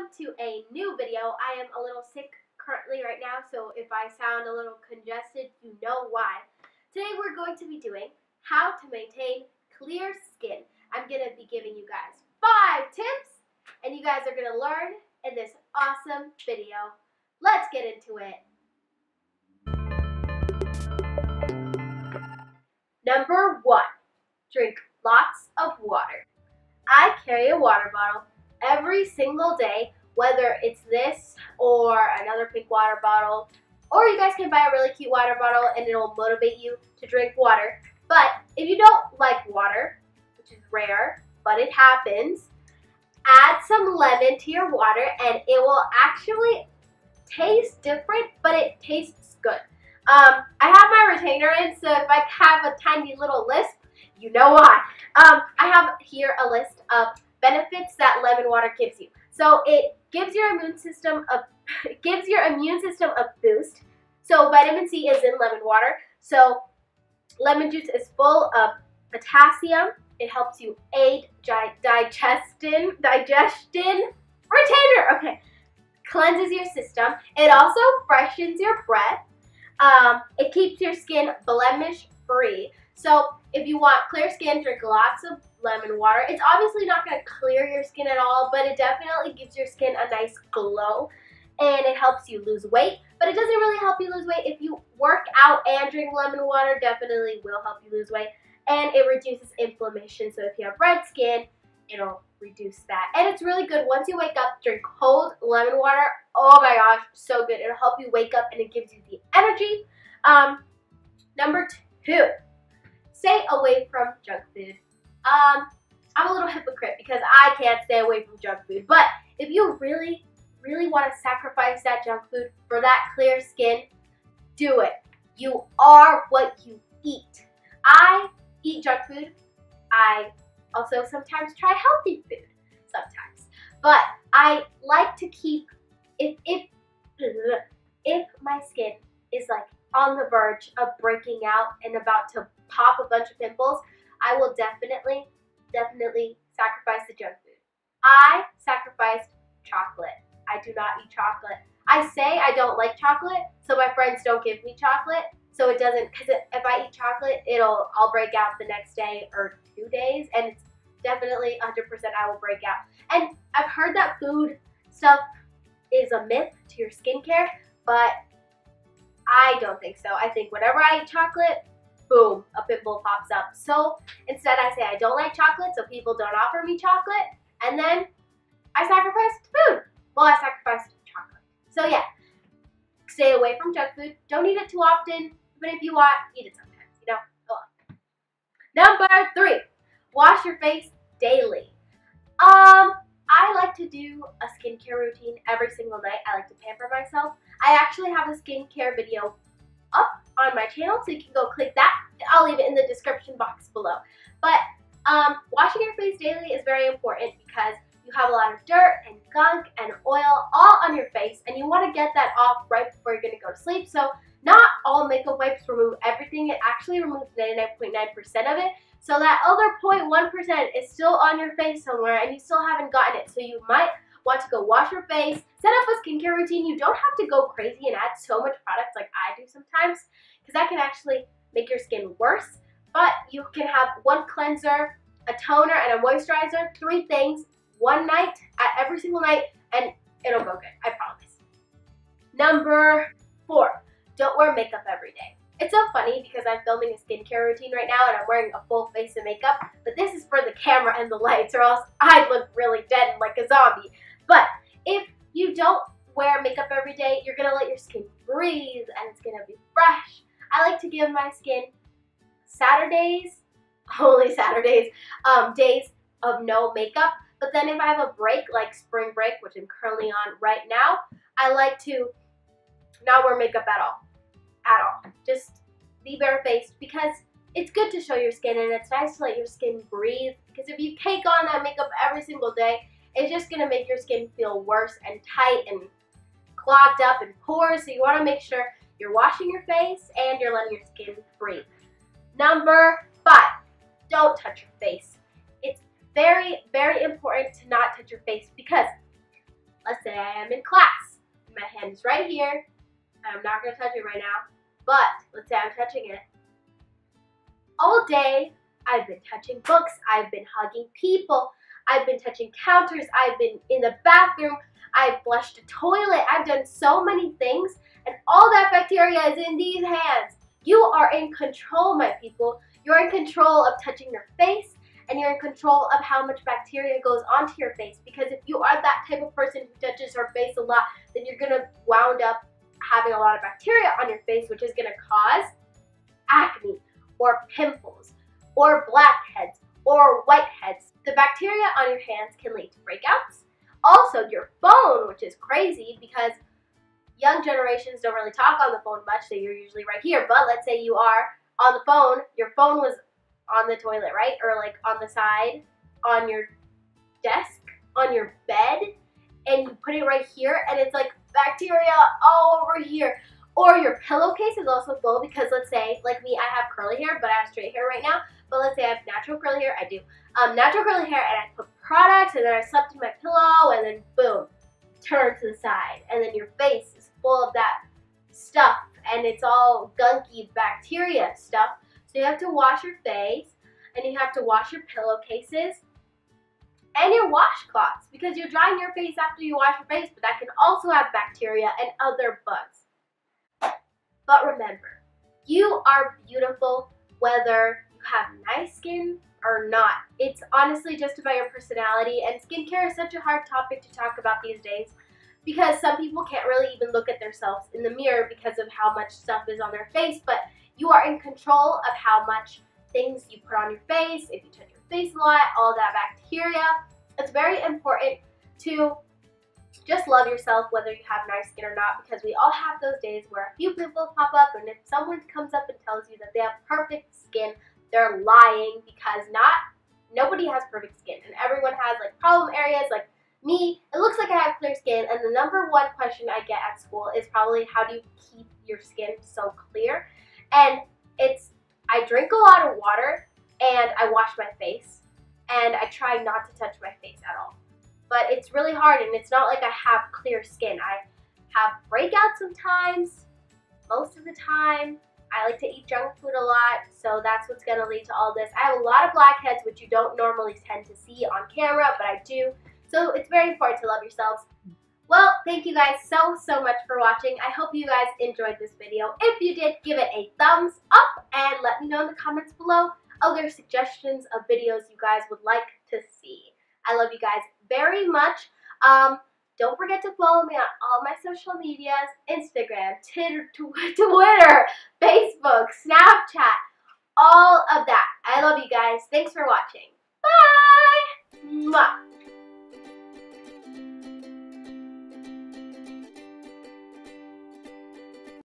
welcome to a new video. I am a little sick currently right now, so if I sound a little congested, you know why. Today we're going to be doing how to maintain clear skin. I'm going to be giving you guys five tips, and you guys are going to learn in this awesome video. Let's get into it. Number one, drink lots of water. I carry a water bottle every single day, whether it's this or another pink water bottle, or you guys can buy a really cute water bottle and it'll motivate you to drink water. But if you don't like water, which is rare, but it happens, add some lemon to your water and it will actually taste different, but it tastes good. Um, I have my retainer in, so if I have a tiny little lisp, you know why. Um, I have here a list of benefits that lemon water gives you. So it gives your immune system a gives your immune system a boost. So vitamin C is in lemon water. So lemon juice is full of potassium. It helps you aid digestion, digestion, retainer. Okay, cleanses your system. It also freshens your breath. Um, it keeps your skin blemish free. So if you want clear skin, drink lots of lemon water. It's obviously not going to clear your skin at all, but it definitely gives your skin a nice glow and it helps you lose weight. But it doesn't really help you lose weight. If you work out and drink lemon water, definitely will help you lose weight. And it reduces inflammation. So if you have red skin, it'll reduce that. And it's really good. Once you wake up, drink cold lemon water. Oh my gosh, so good. It'll help you wake up and it gives you the energy. Um, number two, stay away from junk food. Um, I'm a little hypocrite because I can't stay away from junk food. But if you really, really want to sacrifice that junk food for that clear skin, do it. You are what you eat. I eat junk food. I also sometimes try healthy food. Sometimes. But I like to keep, if, if, if my skin is like on the verge of breaking out and about to pop a bunch of pimples, I will definitely, definitely sacrifice the junk food. I sacrificed chocolate. I do not eat chocolate. I say I don't like chocolate, so my friends don't give me chocolate. So it doesn't, because if I eat chocolate, it'll, I'll break out the next day or two days, and it's definitely 100% I will break out. And I've heard that food stuff is a myth to your skincare, but I don't think so. I think whenever I eat chocolate, boom, a pimple pops up. So instead I say I don't like chocolate, so people don't offer me chocolate. And then I sacrificed food. Well, I sacrificed chocolate. So yeah, stay away from junk food. Don't eat it too often, but if you want, eat it sometimes, you know? Number three, wash your face daily. Um, I like to do a skincare routine every single day. I like to pamper myself. I actually have a skincare video up on my channel, so you can go click that. I'll leave it in the description box below. But um, washing your face daily is very important because you have a lot of dirt and gunk and oil all on your face, and you want to get that off right before you're going to go to sleep. So not all makeup wipes remove everything. It actually removes 99.9% of it. So that other 0.1% is still on your face somewhere, and you still haven't gotten it. So you might want to go wash your face, set up a skincare routine. You don't have to go crazy and add so much products like I do sometimes because that can actually make your skin worse. But you can have one cleanser, a toner, and a moisturizer, three things, one night, at every single night, and it'll go good, I promise. Number four, don't wear makeup every day. It's so funny because I'm filming a skincare routine right now and I'm wearing a full face of makeup, but this is for the camera and the lights or else I'd look really dead and like a zombie. But if you don't wear makeup every day, you're gonna let your skin breathe and it's gonna be fresh. I like to give my skin Saturdays, only Saturdays, um, days of no makeup. But then if I have a break, like spring break, which I'm currently on right now, I like to not wear makeup at all. At all. Just be barefaced because it's good to show your skin and it's nice to let your skin breathe. Because if you take on that makeup every single day, it's just going to make your skin feel worse and tight and clogged up and pores. So you want to make sure you're washing your face and you're letting your skin breathe. Number five, don't touch your face. It's very, very important to not touch your face because, let's say I am in class. My hand is right here. I'm not going to touch it right now, but let's say I'm touching it. All day, I've been touching books, I've been hugging people, I've been touching counters, I've been in the bathroom, I've flushed a toilet, I've done so many things, and all that bacteria is in these hands. You are in control, my people. You're in control of touching your face, and you're in control of how much bacteria goes onto your face. Because if you are that type of person who touches her face a lot, then you're gonna wound up having a lot of bacteria on your face, which is gonna cause acne or pimples or blackheads or whiteheads. The bacteria on your hands can lead to breakouts. Also, your phone, which is crazy because young generations don't really talk on the phone much, so you're usually right here. But let's say you are on the phone, your phone was on the toilet, right? Or like on the side, on your desk, on your bed, and you put it right here, and it's like bacteria all over here. Or your pillowcase is also full because let's say, like me, I have curly hair, but I have straight hair right now. But let's say I have natural curly hair, I do. Um, natural curly hair, and I put products, and then I slept in my pillow, and then boom, turn to the side. And then your face is full of that stuff, and it's all gunky bacteria stuff. So you have to wash your face, and you have to wash your pillowcases, and your washcloths because you're drying your face after you wash your face, but that can also have bacteria and other bugs. But remember, you are beautiful whether you have nice skin or not. It's honestly just about your personality, and skincare is such a hard topic to talk about these days because some people can't really even look at themselves in the mirror because of how much stuff is on their face, but you are in control of how much things you put on your face, if you touch your face a lot, all that bacteria. It's very important to just love yourself whether you have nice skin or not because we all have those days where a few pimples pop up and if someone comes up and tells you that they have perfect skin, they're lying because not nobody has perfect skin and everyone has like problem areas like me, it looks like I have clear skin and the number one question I get at school is probably how do you keep your skin so clear? And it's I drink a lot of water and I wash my face and I try not to touch my face at all. But it's really hard and it's not like I have clear skin. I have breakouts sometimes, most of the time. I like to eat junk food a lot, so that's what's going to lead to all this. I have a lot of blackheads, which you don't normally tend to see on camera, but I do. So it's very important to love yourselves. Well, thank you guys so, so much for watching. I hope you guys enjoyed this video. If you did, give it a thumbs up and let me know in the comments below other suggestions of videos you guys would like to see. I love you guys very much. Um, don't forget to follow me on all my social medias, Instagram, Twitter, Facebook, Snapchat, all of that. I love you guys. Thanks for watching. Bye! Mwah.